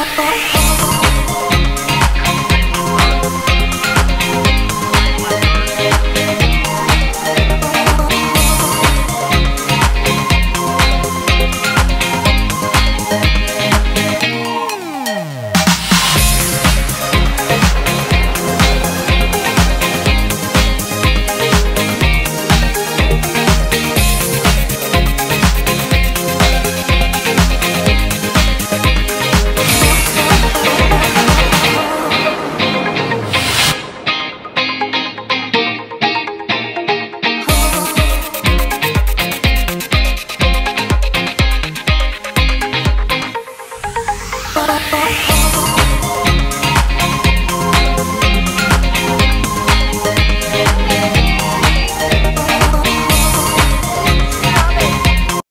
oh.